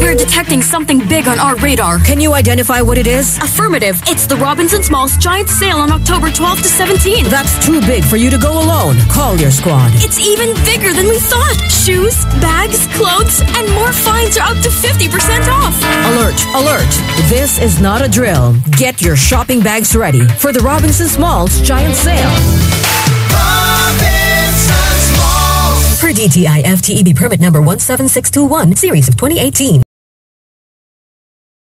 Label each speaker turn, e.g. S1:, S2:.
S1: We're detecting something big on our radar.
S2: Can you identify what it is?
S1: Affirmative. It's the Robinsons Malls giant sale on October 12th to 17th.
S2: That's too big for you to go alone. Call your squad.
S1: It's even bigger than we thought. Shoes, bags, clothes, and more finds are up to 50% off.
S2: Alert, alert. This is not a drill. Get your shopping bags ready for the Robinsons Malls giant sale. Per FTEB permit number 17621, series of 2018.